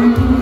you.